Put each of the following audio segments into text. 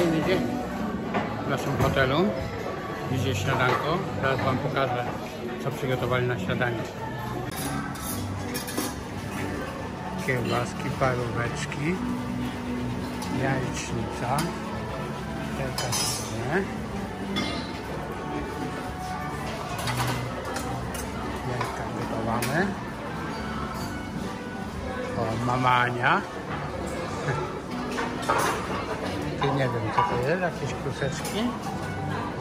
kolejny dzień w naszym hotelu. Idzie śniadanko. Teraz Wam pokażę, co przygotowali na śniadanie. Kiełbaski, paróweczki, jajecznica, telkasy, jajka gotowane. O, mama Ania. Tu nie wiem co to jest, jakieś kluseczki.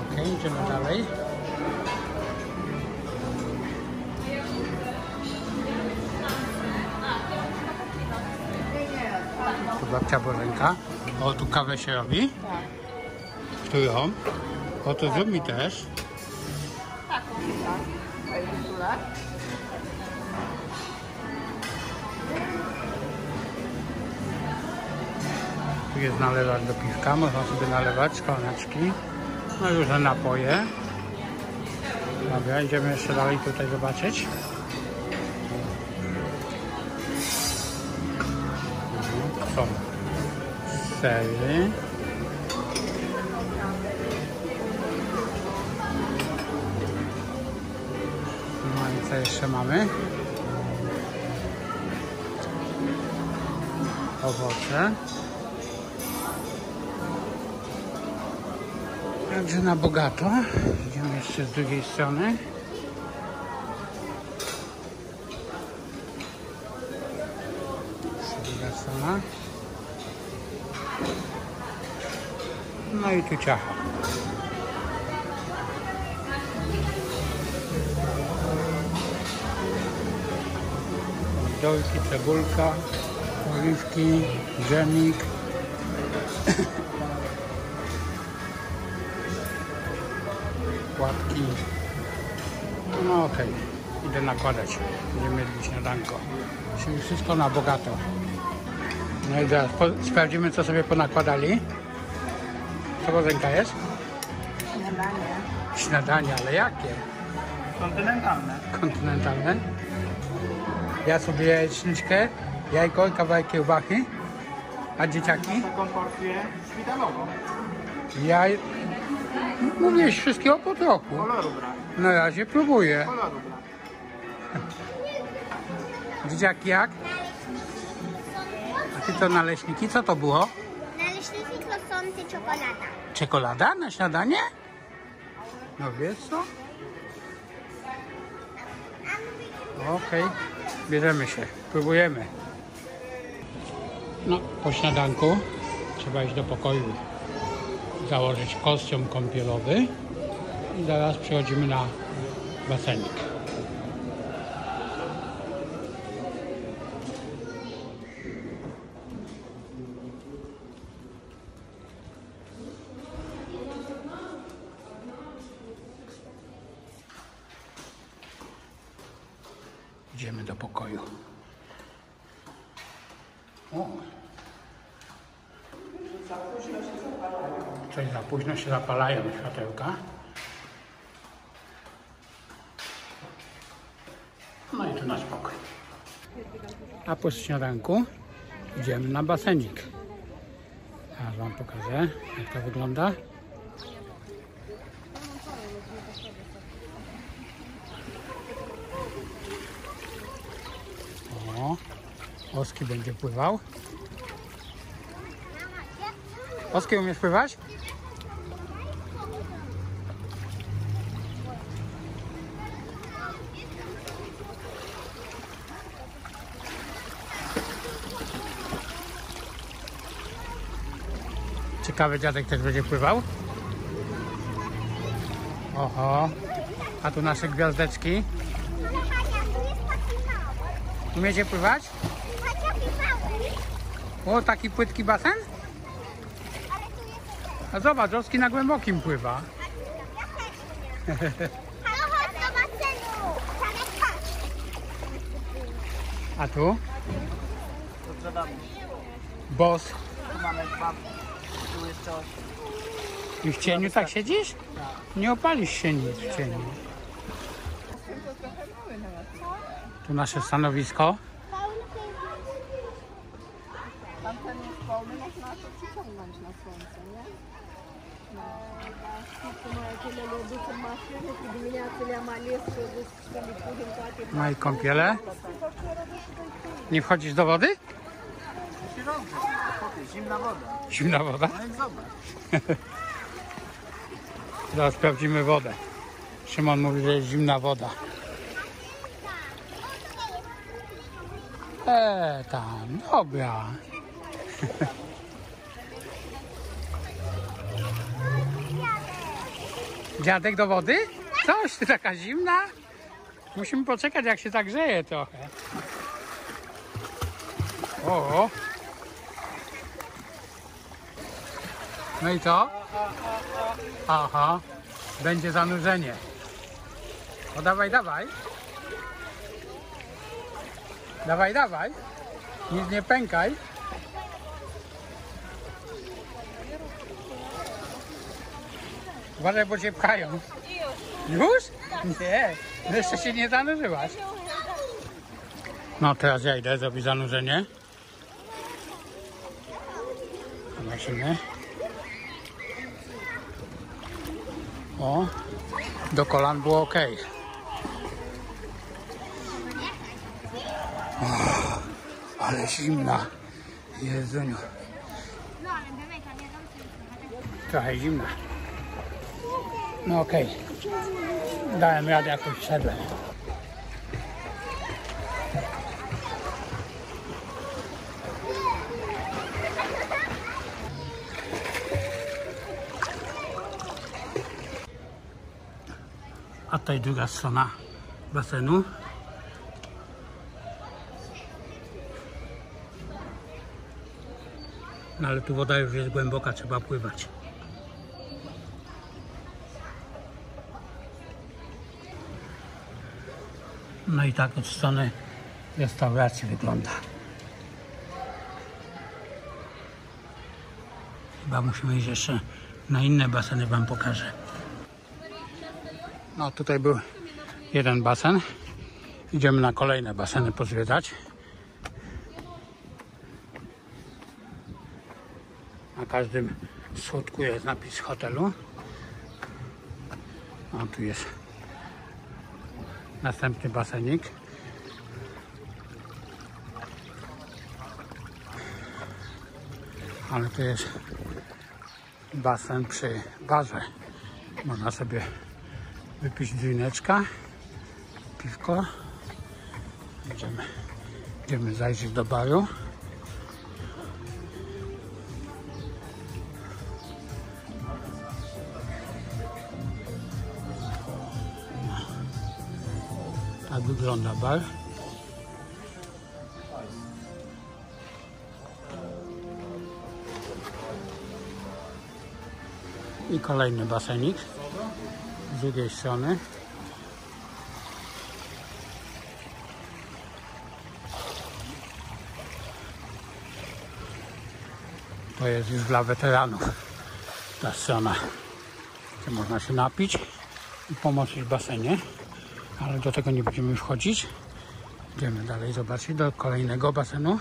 Ok, idziemy dalej. Tu babcia Bożenka. O, tu kawę się robi. Tak. Którą? O, to zrób mi też. Tu jest do piwka, można sobie nalewać szklaneczki. No różne napoje. Dobra, idziemy jeszcze dalej tutaj zobaczyć. Są sery. No i co jeszcze mamy? Owoce. Także na bogato. Idziemy jeszcze z drugiej strony. Druga strona. No i tu ciacha. Dolki, cebulka, oliwki, dżemik. No okej, idę nakładać. Będziemy jedli śniadanko. Czyli wszystko na bogato. No i teraz po, sprawdzimy, co sobie ponakładali. Co rodzenka jest? Śniadanie. Śniadanie, ale jakie? Kontynentalne. Kontynentalne. Ja sobie jajeczniczkę, jajko i kawałek kiełbachy. A dzieciaki? Taką porcję szpitalową. Ja... Mówię wszystkiego po trochu. Koloru brak. Na razie próbuję. Koloru brak. Dzieciaki jak? A ty to naleśniki? Co to było? Naleśniki krosący czekolada. Czekolada na śniadanie? No wiesz co? Okej, bierzemy się, próbujemy. No, po śniadanku trzeba iść do pokoju, założyć kostium kąpielowy i zaraz przechodzimy na basenik. Idziemy do pokoju. O. Coś za późno się zapalają światełka. No i tu nasz pokój. A po śniadanku idziemy na basenik. Teraz Wam pokażę, jak to wygląda. O, Oski będzie pływał. Oski, umiesz pływać? Ciekawy dziadek też będzie pływał. Oho, a tu nasze gwiazdeczki. Umiecie pływać? O, taki płytki basen? A zobacz, Oski na głębokim pływa. A tu? Dwa. Osiem. I w cieniu tak siedzisz? Nie opalisz się nic w cieniu. Tu nasze stanowisko. Tamten nie? Kąpiele. Nie wchodzisz do wody? Zimna woda. Zimna woda. No jak zobacz. Zaraz sprawdzimy wodę. Szymon mówi, że jest zimna woda. E, tam, dobra. Dziadek do wody? Coś, ty taka zimna? Musimy poczekać, jak się zagrzeje trochę. O. No i co? Aha, będzie zanurzenie. No dawaj, dawaj. Dawaj, dawaj. Nic nie pękaj. Uważaj, bo cię pchają. Już? Nie, jeszcze się nie zanurzyłaś. No teraz ja idę zrobić zanurzenie. Zobaczymy. O, do kolan było ok. zimna. No, ale dam sobie. Trochę zimna. No okej. Dałem radę jakoś wszedłem. Tutaj druga strona basenu. No ale tu woda już jest głęboka, trzeba pływać. No i tak od strony restauracji wygląda. Chyba musimy iść jeszcze na inne baseny, Wam pokażę. No tutaj był jeden basen. Idziemy na kolejne baseny pozwiedzać. Na każdym schudku jest napis hotelu. A tu jest następny basenik. Ale to jest basen przy barze. Można sobie wypić drineczka, piwko. Idziemy, idziemy zajrzeć do baru. Tak wygląda bar. I kolejny basenik z drugiej strony. To jest już dla weteranów ta strona, gdzie można się napić i pomoczyć w basenie ale do tego nie będziemy już wchodzić. Idziemy dalej zobaczyć do kolejnego basenu.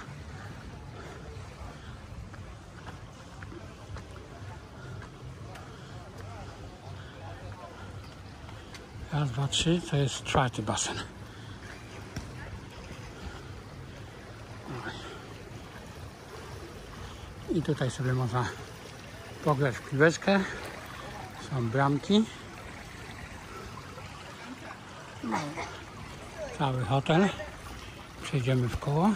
Raz, dwa, trzy, to jest czwarty basen. I tutaj sobie można pograć w piłeczkę. Są bramki. cały hotel. Przejdziemy w koło.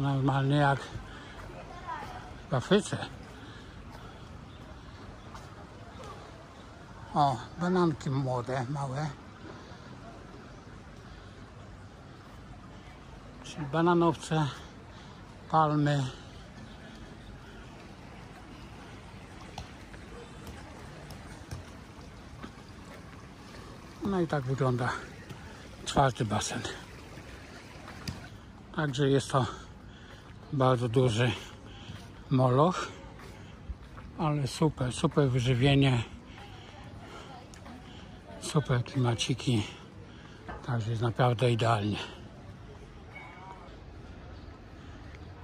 No normalnie jak w Afryce. O, bananki młode, małe. Czyli bananowce, palmy. No i tak wygląda czwarty basen. Także jest to bardzo duży moloch. Ale super, super wyżywienie. Super klimaciki. Także jest naprawdę idealnie.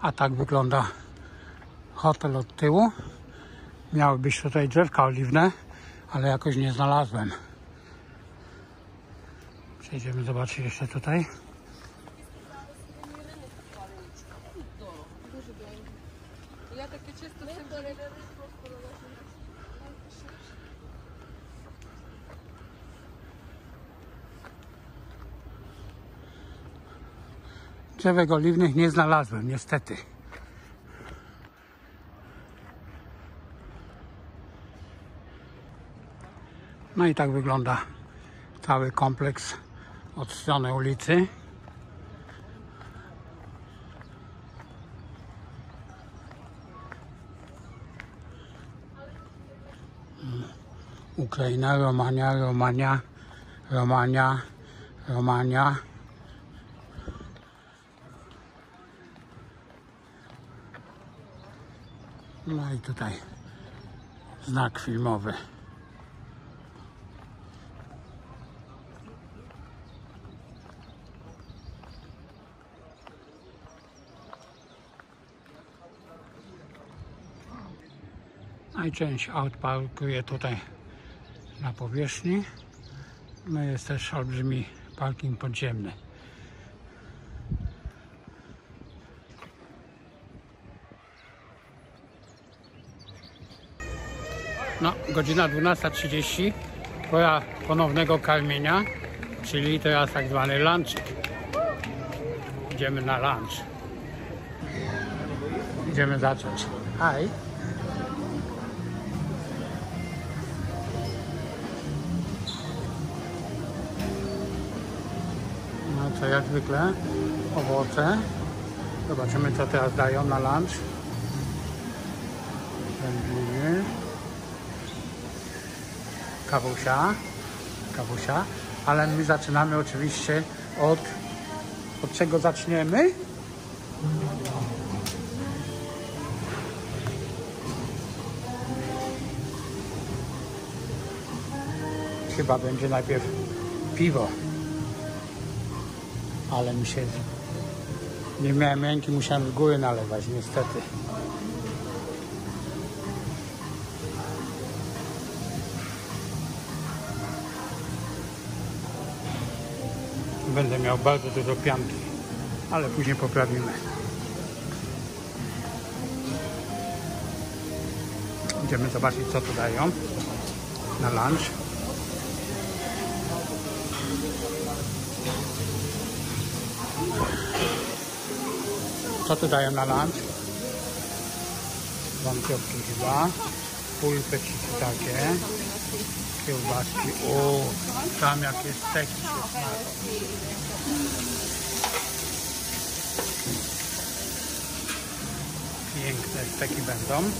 A tak wygląda hotel od tyłu. Miały być tutaj drzewka oliwne, ale jakoś nie znalazłem. Przejdziemy zobaczyć jeszcze tutaj. Drzewek oliwnych nie znalazłem, niestety. No i tak wygląda cały kompleks od strony ulicy. Ukraina, Romania, Romania, Romania, Romania. No i tutaj znak filmowy. No i część aut parkuje tutaj na powierzchni. No jest też olbrzymi parking podziemny. No, godzina 12.30, pora ponownego karmienia, czyli teraz tak zwany lunch. Idziemy na lunch. Idziemy zacząć. Hi. No co jak zwykle, owoce. Zobaczymy co teraz dają na lunch. Wędliny kawusia, kawusia, ale my zaczynamy oczywiście od, od czego zaczniemy? Chyba będzie najpierw piwo, ale mi się nie miałem ręki, musiałem z góry nalewać niestety. Będę miał bardzo dużo pianki, ale później poprawimy. Idziemy zobaczyć co tu dają na lunch. Co tu dają na lunch? Wątpiotki chyba. Pulpeciki takie. Kiełbaski. O, tam jakie steki się smażą. Piękne steki będą.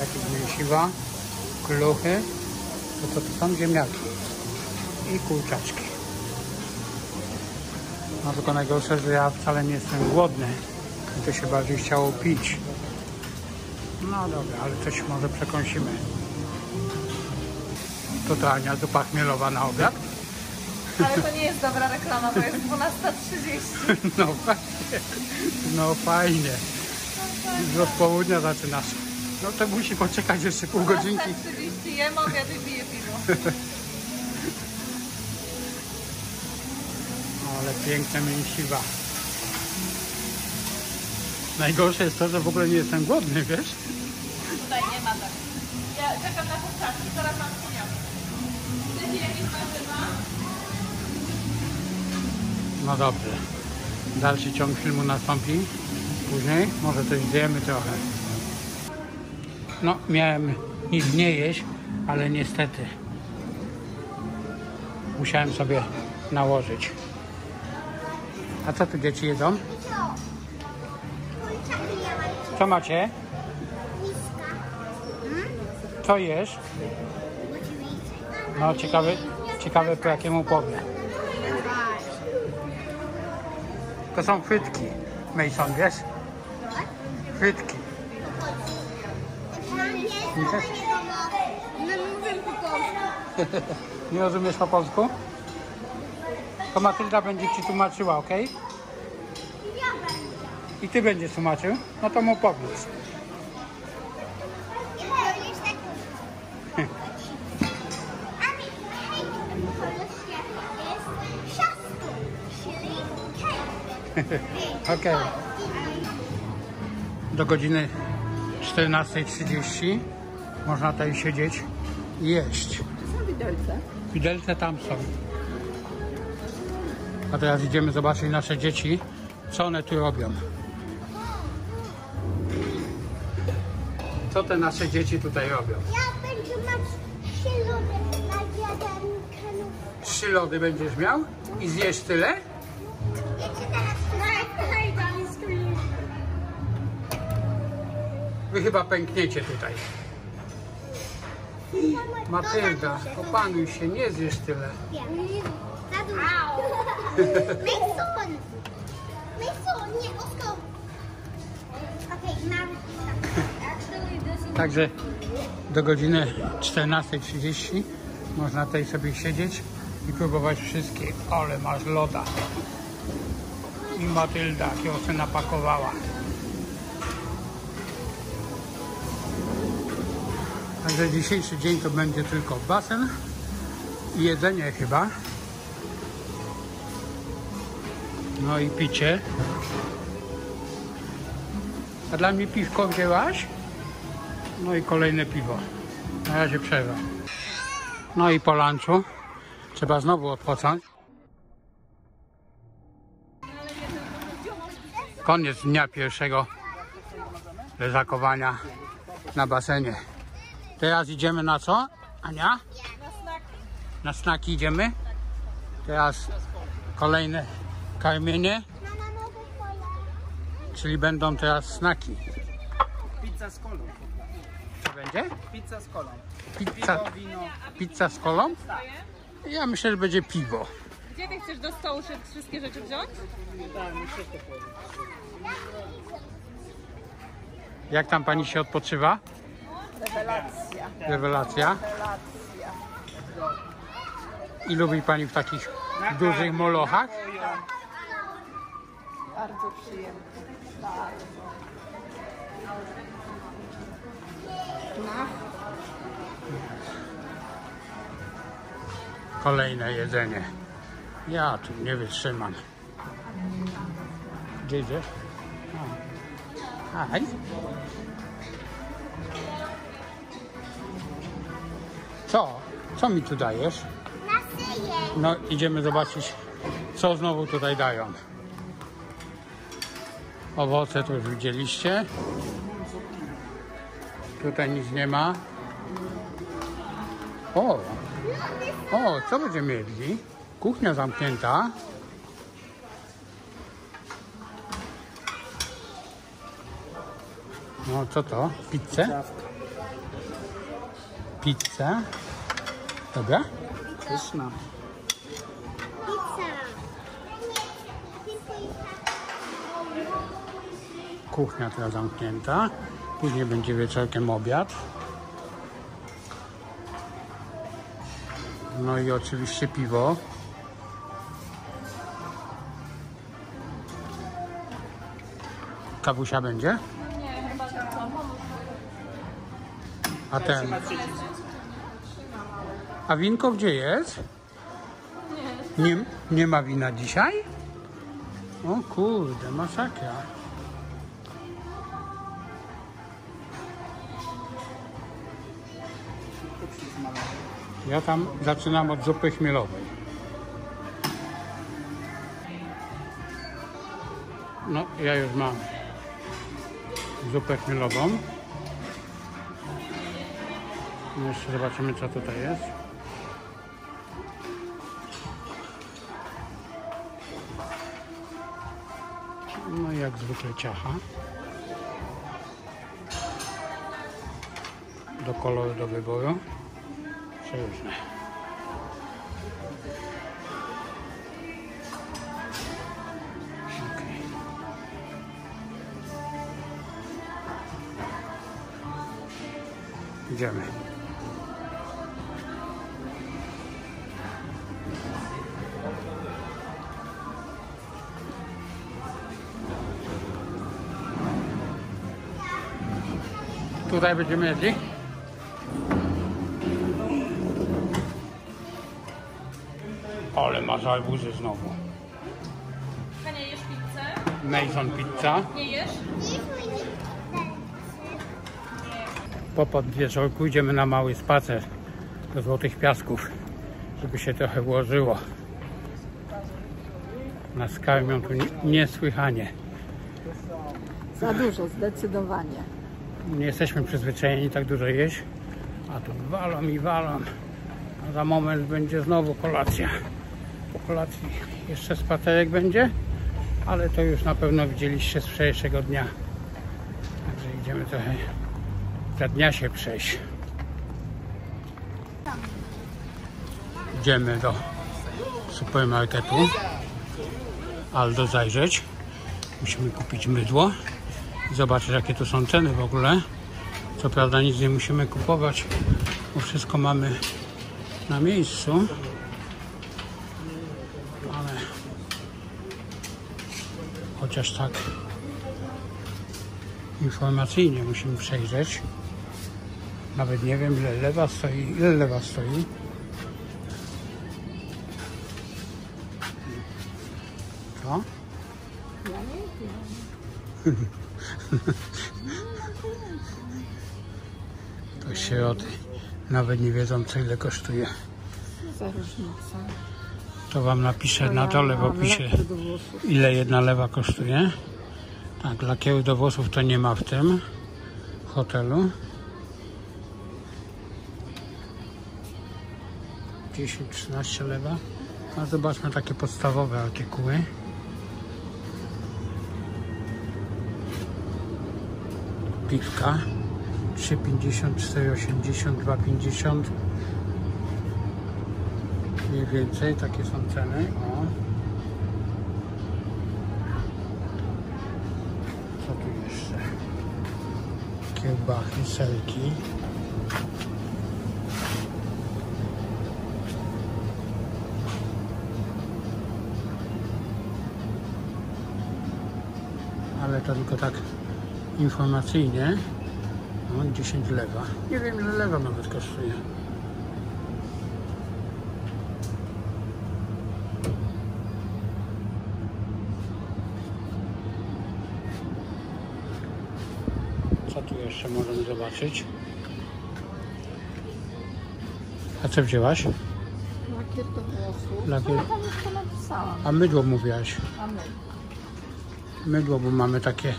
Jakieś mięsiwa, kluchy. To co to są ziemniaki i kurczaczki. No tylko najgorsze, że ja wcale nie jestem głodny. Mi to się bardziej chciało pić. No dobra, ale coś może przekąsimy. Totalnia zupa chmielowa na obiad. Ale to nie jest dobra reklama, bo jest 12.30. No fajnie. No fajnie. Od południa zaczynasz. No to musi poczekać jeszcze pół godzinki. 12.30 jem obiad i piję piwo. Ale piękne mięsiwa. Najgorsze jest to, że w ogóle nie jestem głodny, wiesz? Tutaj nie ma tak. Ja czekam na kurczaczki, zaraz mam przyniosę. Chcecie jakieś warzywa? No dobrze. Dalszy ciąg filmu nastąpi później. Może coś zjemy trochę. No, miałem nic nie jeść, ale niestety musiałem sobie nałożyć. A co tu dzieci jedzą? Co macie? Co jesz? No ciekawe, ciekawe po jakiemu powie. To są chwytki, Mason, wiesz? Chwytki. Nie rozumiesz po polsku? To Matylda będzie ci tłumaczyła, ok? I ty będziesz tłumaczył? No to mu powiedz. Okej. Do godziny 14.30 można tutaj siedzieć i jeść. Są widelce. Widelce tam są. A teraz idziemy zobaczyć nasze dzieci, co one tu robią. Co te nasze dzieci tutaj robią? Ja będę mieć ślubę na wiadomkę. Trzy lody będziesz miał i zjesz tyle? Wy chyba pękniecie tutaj. Matylda, opanuj się, nie zjesz tyle. Za dużo. Mason! Mason, nie, Oskar. Okej. Także do godziny 14.30 można tutaj sobie siedzieć i próbować wszystkie. Ale masz loda. I Matylda jakiego napakowała. Także dzisiejszy dzień to będzie tylko basen i jedzenie chyba. No i picie. A dla mnie piwko wzięłaś? No i kolejne piwo. Na razie przerwa. No i po lunchu trzeba znowu odpocząć. Koniec dnia pierwszego leżakowania na basenie. Teraz idziemy na co? Ania? Na snaki idziemy. Teraz kolejne karmienie, czyli będą teraz snaki. Pizza z kolą. Co będzie? Pizza z kolą. Pizza, Piwo, wino. pizza z kolą? Ja myślę, że będzie piwo. Gdzie ty chcesz do stołu się wszystkie rzeczy wziąć? Tak, położyć. Jak tam pani się odpoczywa? Rewelacja. Rewelacja. I lubi pani w takich dużych molochach? Bardzo przyjemnie. Bardzo. Kolejne jedzenie. Ja tu nie wytrzymam. Gdzie idziesz? Hej. Co? Co mi tu dajesz? No idziemy zobaczyć, co znowu tutaj dają. Owoce to już widzieliście. Tutaj nic nie ma. O! O, co będziemy jedli? Kuchnia zamknięta. No co to? Pizzę? Pizza. Dobra? Pyszna. Kuchnia teraz zamknięta. Później będzie wieczorkiem obiad. No i oczywiście piwo. Kawusia będzie? Nie, chyba? A ten. A winko gdzie jest? Nie. Nie ma wina dzisiaj? O kurde, masakra. Ja tam zaczynam od zupy chmielowej. No, ja już mam zupę chmielową. No Jeszcze zobaczymy, co tutaj jest. No jak zwykle ciacha. Do koloru do wyboru. Seriously. Okay. Jeremy. Tu dai per masz arbuzy znowu. Nie jesz pizzę? Mason Pizza. Nie jesz? Po podwieczorku idziemy na mały spacer do Złotych Piasków, żeby się trochę ułożyło. Nas karmią tu nie- niesłychanie. Za dużo, zdecydowanie. Nie jesteśmy przyzwyczajeni tak dużo jeść, a tu walą i walą. A za moment będzie znowu kolacja. Kolacji jeszcze spacerek będzie, ale to już na pewno widzieliście z wczorajszego dnia. Także idziemy trochę za dnia się przejść. Idziemy do supermarketu Aldo zajrzeć. Musimy kupić mydło zobaczyć jakie tu są ceny w ogóle. Co prawda nic nie musimy kupować, bo wszystko mamy na miejscu. Ale chociaż tak informacyjnie musimy przejrzeć. Nawet nie wiem ile lewa stoi, ile lewa stoi. Co? Ja nie wiem. To sieroty nawet nie wiedzą co ile kosztuje. Co za różnica? To wam napiszę na dole w opisie ile jedna lewa kosztuje. Tak, lakieru do włosów to nie ma w tym hotelu. 10-13 lewa. A zobaczmy takie podstawowe artykuły. Piwka 3,50, 4,80, 2,50 Mniej więcej takie są ceny. O. Co tu jeszcze? Kiełbachy, serki. Ale to tylko tak informacyjnie. No, 10 lewa. Nie wiem ile lewa nawet kosztuje. Zobaczyć? A co wzięłaś? Lakier do włosów. Lakier- Co tam jeszcze napisałam? A mydło mówiłaś. A my. Mydło, bo mamy takie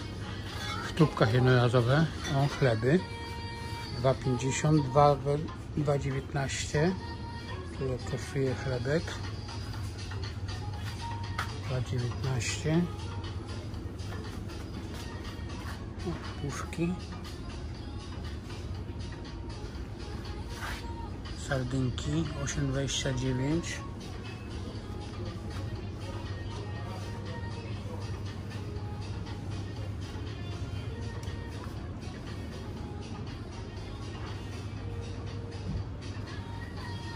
w tubkach jednorazowe. O, chleby. 2,50, 2 2,19. Tyle kosztuje chlebek. 2,19. O, Puszki. Sardynki 8,29.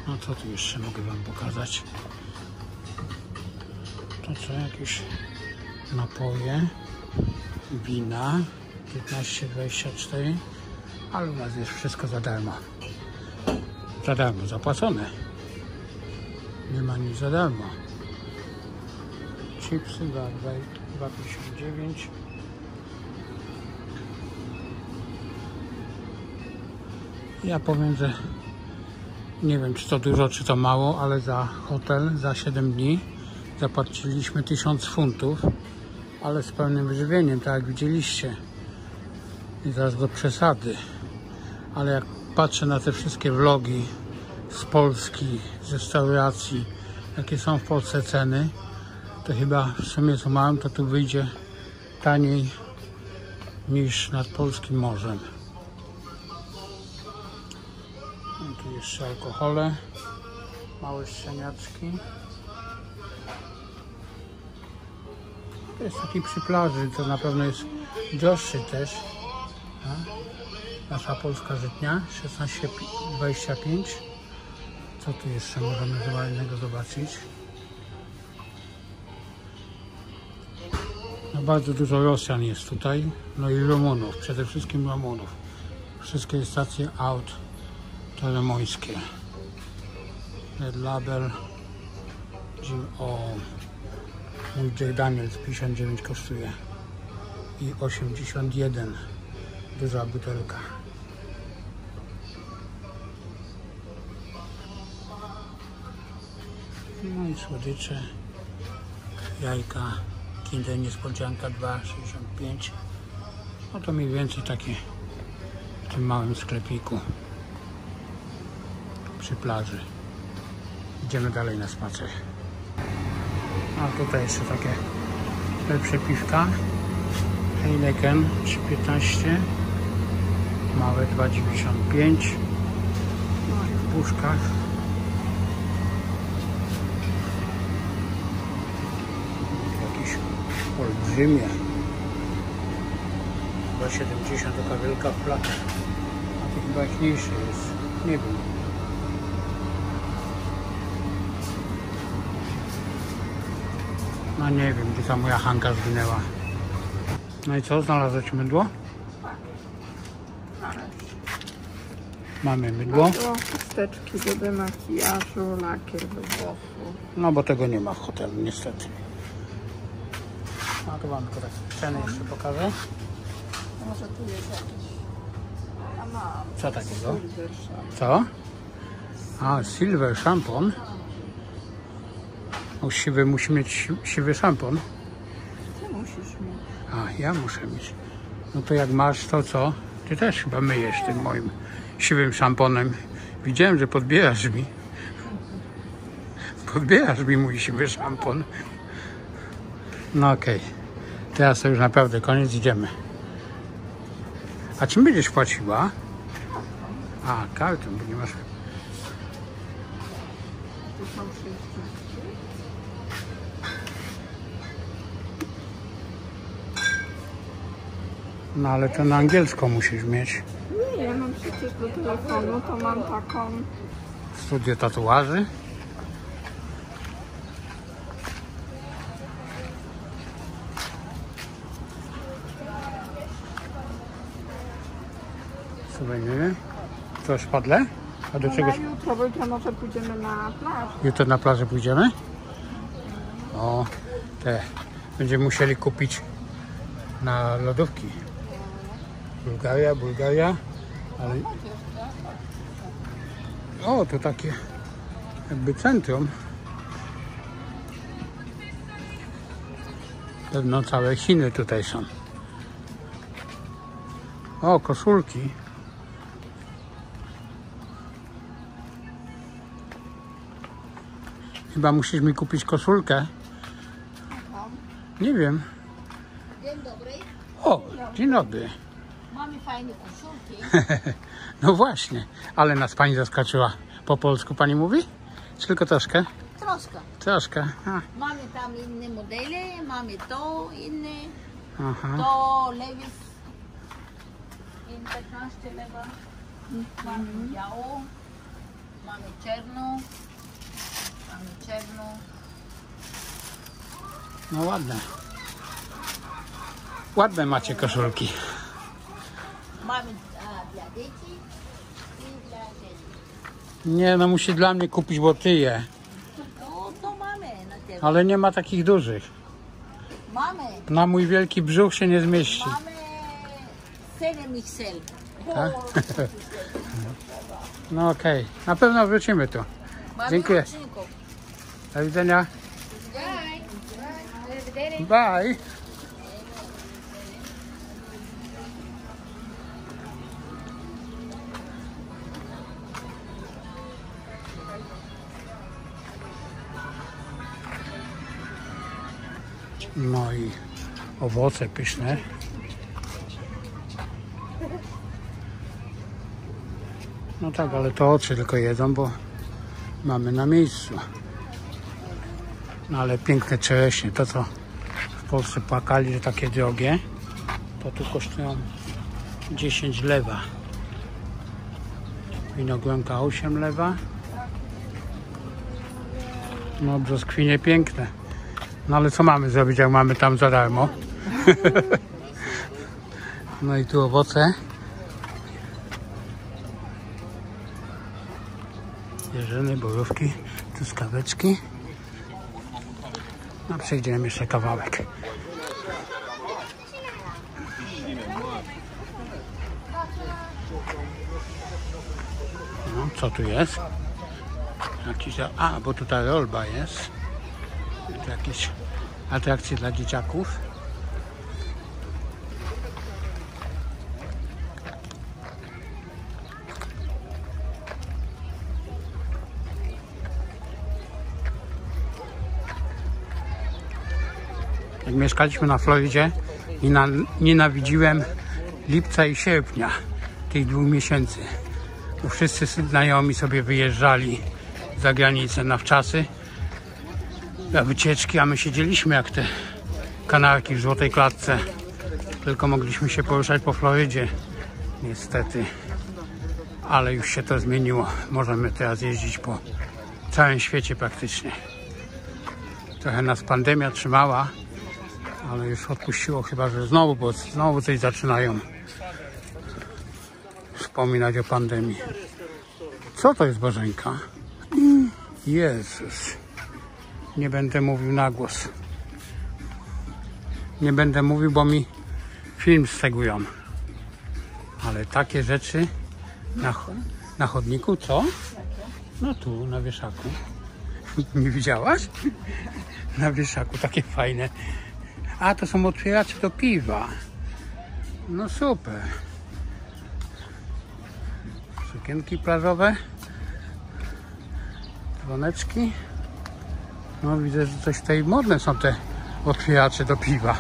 No co tu jeszcze mogę Wam pokazać? To co, jakieś napoje, wina 15-24, ale u nas jest wszystko za darmo. Za darmo, zapłacone. Nie ma nic za darmo. Chipsy 2,59 Ja powiem, że nie wiem, czy to dużo, czy to mało, ale za hotel za 7 dni zapłaciliśmy 1000 funtów, ale z pełnym wyżywieniem, tak jak widzieliście. I zaraz do przesady. Ale jak patrzę na te wszystkie vlogi z Polski, z restauracji, jakie są w Polsce ceny, to chyba w sumie co mam, to tu wyjdzie taniej niż nad polskim morzem. No tu jeszcze alkohole, małe szczeniaczki. To jest taki przy plaży, to na pewno jest droższy też. A? Nasza polska żytnia 16,25. Co tu jeszcze możemy ładnego zobaczyć? No bardzo dużo Rosjan jest tutaj, no i Rumunów, przede wszystkim Rumunów. Wszystkie stacje aut to rumuńskie. Red Label, O. Mój Jack Daniels 59 kosztuje i 81 duża butelka. No i słodycze, jajka, Kinder Niespodzianka 2,65 No to mniej więcej takie w tym małym sklepiku przy plaży. Idziemy dalej na spacer. A tutaj jeszcze takie lepsze piwka. Heineken 3,15 Małe 2,95 No i w puszkach jakieś olbrzymie. Chyba 70 taka wielka plata. A to chyba jaśniejszy jest. Nie wiem. No nie wiem, gdzie ta moja Hanka zginęła. No i co, znalazłeś mydło? Mamy mydło. Chusteczki do demakijażu, lakier do włosów. No bo tego nie ma w hotelu niestety. Wam tylko tak ceny jeszcze pokażę. Może tu jest jakiś... A mam. Co takiego? Co? A, silver szampon. O, siwy musi mieć si- siwy szampon. Ty musisz mieć. A, ja muszę mieć. No to jak masz, to co? Ty też chyba myjesz tym moim siwym szamponem. Widziałem, że podbierasz mi. Podbierasz mi mój siwy szampon. No okej. Teraz to już naprawdę koniec, idziemy. A czym będziesz płaciła? A, kartą, bo nie masz... No ale to na angielsko musisz mieć. Nie, no przecież do telefonu to mam taką... Studio tatuaży. Suweniry. Co, szpadle? A do No czegoś? na jutro, bo jutro może pójdziemy na plażę. Jutro na plażę pójdziemy? O, te będziemy musieli kupić na lodówki. Bułgaria, Bułgaria, ale... O, to takie jakby centrum. Pewno całe Chiny tutaj są. O, koszulki. Chyba musisz mi kupić koszulkę. Nie wiem. Dzień dobry. O, dzień dobry. Mamy fajne koszulki. No właśnie, ale nas pani zaskoczyła. Po polsku pani mówi? Czy tylko troszkę? Troszkę. Troszkę. A, Mamy tam inne modele, mamy to inne, aha. to Levis in 15 lewa. Mamy biało, mamy czerno, czerno. No ładne. Ładne macie koszulki. Mamy a, dla dzieci i dla dzieci. Nie, no musi dla mnie kupić, bo ty je. No to mamy na tym. Ale nie ma takich dużych. Mamy, Na mój wielki brzuch się nie zmieści. mamy 7 XL. Tak? No okej, na pewno wrócimy tu. Mamy Dziękuję. Do widzenia. Arrivederci. Bye. No i owoce pyszne. No tak, ale to oczy tylko jedzą, bo mamy na miejscu. No ale piękne czereśnie, to co w Polsce płakali, że takie drogie, to tu kosztują 10 lewa. Winogronka 8 lewa. No brzoskwinie piękne. No ale co mamy zrobić, jak mamy tam za darmo? no i tu owoce. Jeżyny, borówki, truskaweczki. No przejdziemy jeszcze kawałek. No, co tu jest? A, bo tutaj rolba jest. Tu jakieś atrakcje dla dzieciaków. Mieszkaliśmy na Florydzie i na, nienawidziłem lipca i sierpnia tych dwóch miesięcy. Bo wszyscy znajomi sobie wyjeżdżali za granicę na wczasy na wycieczki, a my siedzieliśmy jak te kanarki w złotej klatce. Tylko mogliśmy się poruszać po Florydzie, niestety. Ale już się to zmieniło. Możemy teraz jeździć po całym świecie praktycznie. Trochę nas pandemia trzymała, ale już odpuściło chyba, że znowu, bo znowu coś zaczynają wspominać o pandemii. Co to jest Bożenka? Jezus. Nie będę mówił na głos. Nie będę mówił, bo mi film stegują. Ale takie rzeczy na, na chodniku, co? No tu, na wieszaku. Nie widziałaś? Na wieszaku, takie fajne. A, to są otwieracze do piwa. No super. Sukienki plażowe. Dzwoneczki. No widzę, że coś tutaj modne są te otwieracze do piwa.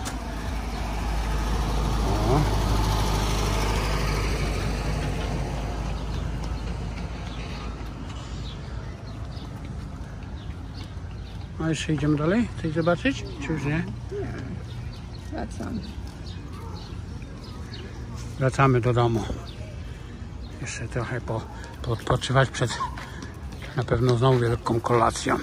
A jeszcze idziemy dalej? Chcesz zobaczyć? Czy już nie? Wracam. Wracamy do domu. Jeszcze trochę po, poodpoczywać przed na pewno znowu wielką kolacją.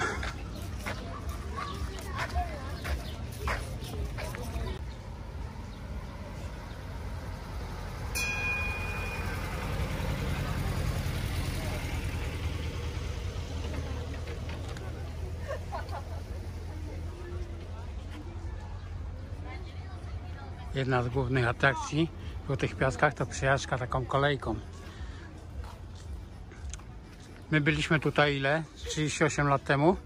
Jedna z głównych atrakcji w tych piaskach to przejażdżka taką kolejką. My byliśmy tutaj ile? 38 lat temu?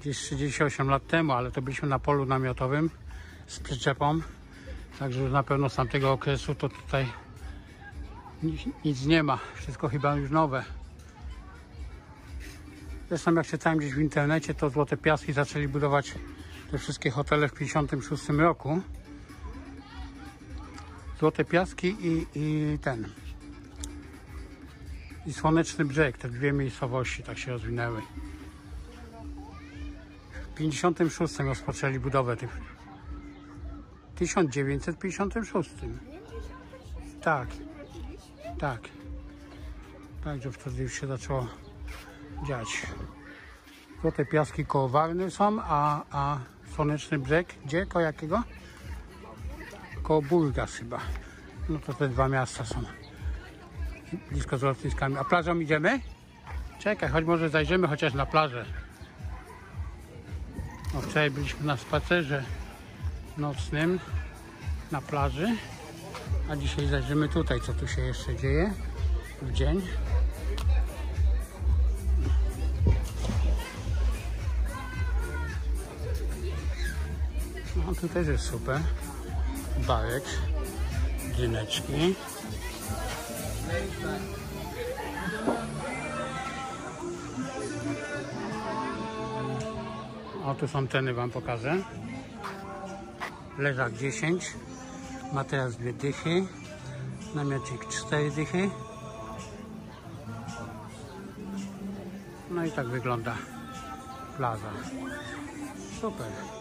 Gdzieś 38 lat temu, ale to byliśmy na polu namiotowym z przyczepą. Także już na pewno z tamtego okresu to tutaj nic, nie ma. Wszystko chyba już nowe. Zresztą jak czytałem gdzieś w internecie, to Złote Piaski zaczęli budować te wszystkie hotele w 56 roku. Złote Piaski i, i ten. I Słoneczny Brzeg, te dwie miejscowości tak się rozwinęły. W 56 rozpoczęli budowę tych. W 1956. Tak. Tak. Także wtedy już się zaczęło dziać. Złote Piaski koło Warny są, a, a Słoneczny Brzeg gdzie? Koło jakiego? Koło Burgas chyba. No to te dwa miasta są blisko z lotniskami. A plażą idziemy? Czekaj, choć może zajrzymy chociaż na plażę. No, wczoraj byliśmy na spacerze nocnym na plaży, a dzisiaj zajrzymy tutaj, co tu się jeszcze dzieje w dzień. No tu też jest super barek, dyneczki. O, tu są ceny Wam pokażę. Leżak 10, materac dwie dychy, namiocik 4 dychy. No i tak wygląda plaża. Super.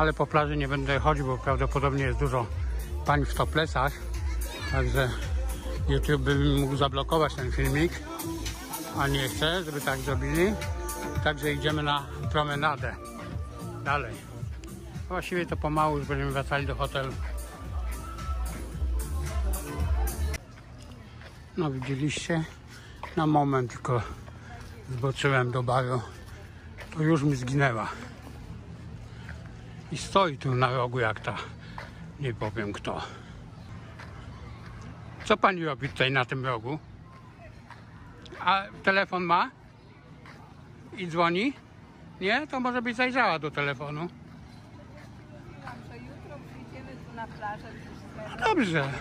Ale po plaży nie będę chodził, bo prawdopodobnie jest dużo pań w toplesach, także YouTube by mi mógł zablokować ten filmik, a nie chcę, żeby tak zrobili. Także idziemy na promenadę. Dalej. Właściwie to pomału już będziemy wracali do hotelu. No widzieliście? Na moment tylko zboczyłem do baru. To już mi zginęła. I stoi tu na rogu jak ta. Nie powiem kto. Co pani robi tutaj na tym rogu? A telefon ma? I dzwoni? Nie? To może być zajrzała do telefonu. Jutro przyjdziemy tu na plażę. Dobrze.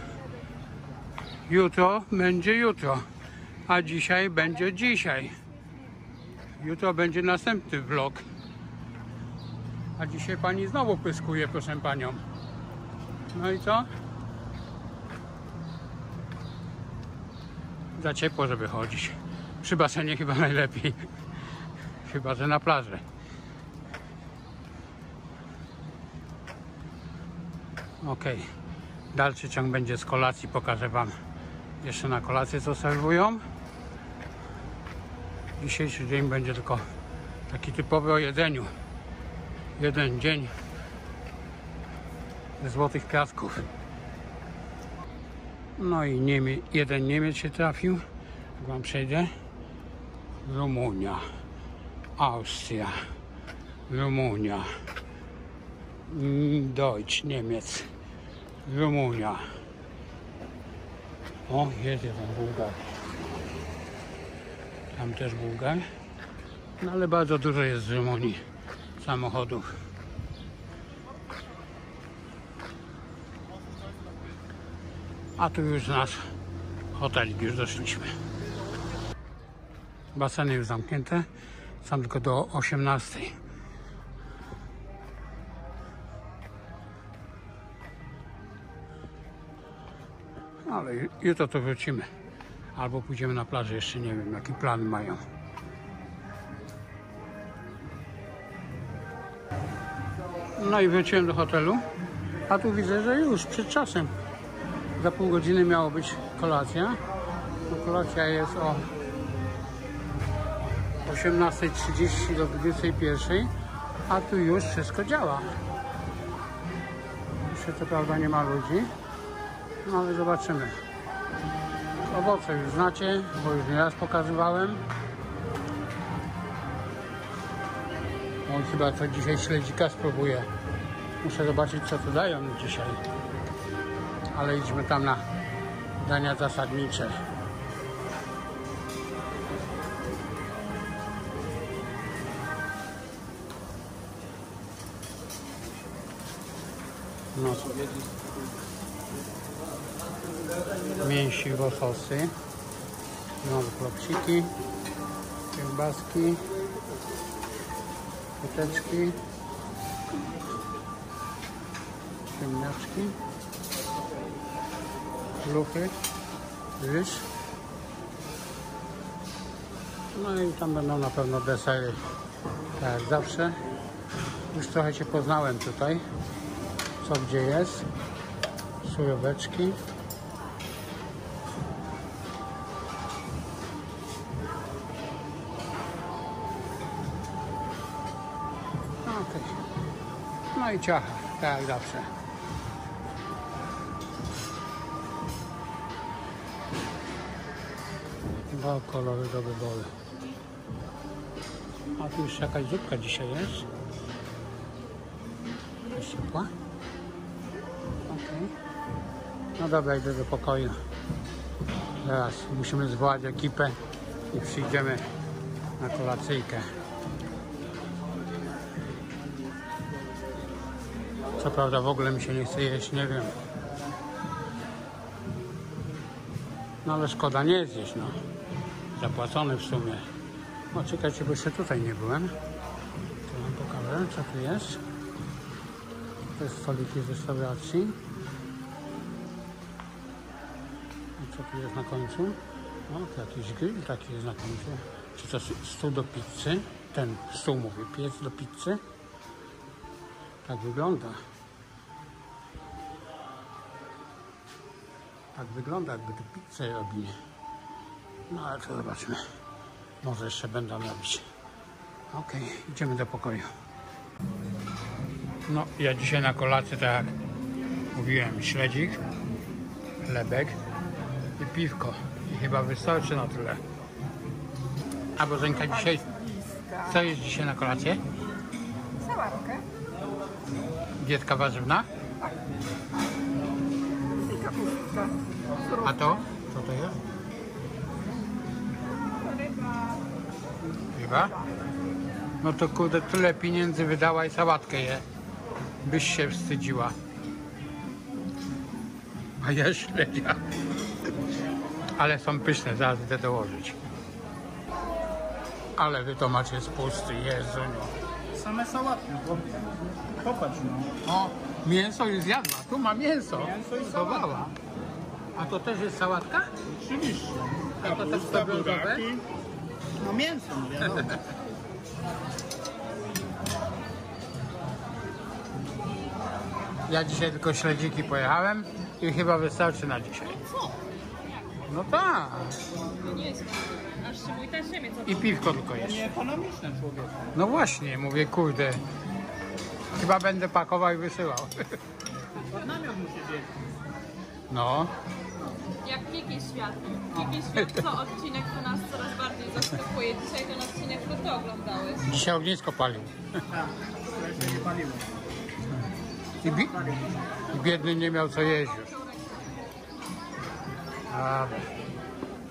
Jutro będzie jutro, a dzisiaj będzie dzisiaj. Jutro będzie następny vlog. A dzisiaj pani znowu pyskuje, proszę panią. No i co? Za ciepło, żeby chodzić. Przy basenie chyba najlepiej. Chyba, że na plaży. Okej. Dalszy ciąg będzie z kolacji. Pokażę Wam jeszcze na kolację co serwują. Dzisiejszy dzień będzie tylko taki typowy o jedzeniu. Jeden dzień złotych piasków. No i Niemie, jeden Niemiec się trafił. Wam przejdę. Rumunia. Austria. Rumunia. Mm, Deutsch, Niemiec. Rumunia. O, jest jeden Bułgar. Tam też Bułgar. No ale bardzo dużo jest z Rumunii samochodów. A tu już nasz hotelik, już doszliśmy. Baseny już zamknięte. Są tylko do 18. Ale ju- jutro to wrócimy. Albo pójdziemy na plażę, jeszcze nie wiem jaki plan mają. No i wróciłem do hotelu. A tu widzę, że już przed czasem. Za pół godziny miało być kolacja. No, kolacja jest o 18.30 do 21.00, a tu już wszystko działa. Jeszcze to prawda nie ma ludzi. No ale zobaczymy. Owoce już znacie, bo już nieraz pokazywałem. On chyba co dzisiaj śledzika spróbuję. Muszę zobaczyć co tu dają dzisiaj. Ale idźmy tam na dania zasadnicze. No, mięsi łososy, no klopsiki, kiełbaski, koteczki, ziemniaczki, luchy, ryż. No i tam będą na pewno desery, tak jak zawsze. Już trochę się poznałem tutaj, co gdzie jest. Suroweczki. Okej. No i ciacha, tak jak zawsze. Kolory do wyboru. A tu już jakaś zupka dzisiaj jest. Jest ciepła. Okej. No dobra, idę do pokoju. Teraz musimy zwołać ekipę i przyjdziemy na kolacyjkę. Co prawda w ogóle mi się nie chce jeść, nie wiem. No ale szkoda nie zjeść, no. Zapłacony w sumie. O, czekajcie, bo jeszcze tutaj nie byłem. To wam pokażę, co tu jest. To jest stoliki z restauracji. I co tu jest na końcu? O, to jakiś grill taki jest na końcu. Czy to stół do pizzy? Ten stół mówię, piec do pizzy. Tak wygląda. Tak wygląda, jakby tu pizzę robili. No ale to zobaczmy. Może jeszcze będą robić. Okej, idziemy do pokoju. No, ja dzisiaj na kolację, tak jak mówiłem, śledzik, chlebek i piwko. I chyba wystarczy na tyle. A Bożenka dzisiaj, co jest dzisiaj na kolację? Sałatkę Dietka warzywna? i kapustka. A to? Co to jest? Chyba? No to kurde, tyle pieniędzy wydała i sałatkę je. Byś się wstydziła. A ja śledzia. Ale są pyszne, zaraz idę dołożyć. Ale wy to macie spusty, Jezuniu. Same sałatki. bo- Popatrz no. O, mięso już zjadła. Tu ma mięso. Mięso i. A to też jest sałatka? Oczywiście. A to też ogrodowe? buraki. No mięso, no wiadomo. Ja dzisiaj tylko śledziki pojechałem i chyba wystarczy na dzisiaj. Co? No tak. Nie jest Aż się mój też nie wie, co I piwko tylko jest. Nieekonomiczne człowiek. No właśnie, mówię, kurde. Chyba będę pakował i wysyłał. Pod namiot musi wiedzieć. No, Jak Kiki Świat. Kiki Świat co odcinek, to nas coraz zaskakuje. Dzisiaj ten odcinek, to ty oglądałeś. dzisiaj ognisko palił. Tak, to jeszcze nie paliło. I, bi- i biedny nie miał co jeść już. Dobra.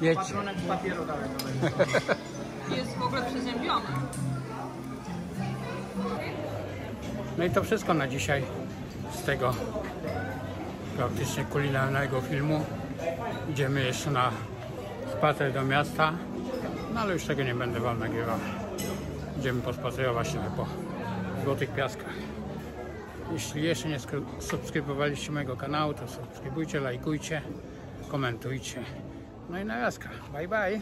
Jedźcie. Patronek papieru dalej to Jest w ogóle przeziębiony. No i to wszystko na dzisiaj z tego praktycznie kulinarnego filmu. Idziemy jeszcze na spacer do miasta, no ale już tego nie będę Wam nagrywał. Idziemy pospacerować trochę po Złotych Piaskach. Jeśli jeszcze nie skry- subskrybowaliście mojego kanału, to subskrybujcie, lajkujcie, komentujcie. No i na jaska. Bye bye.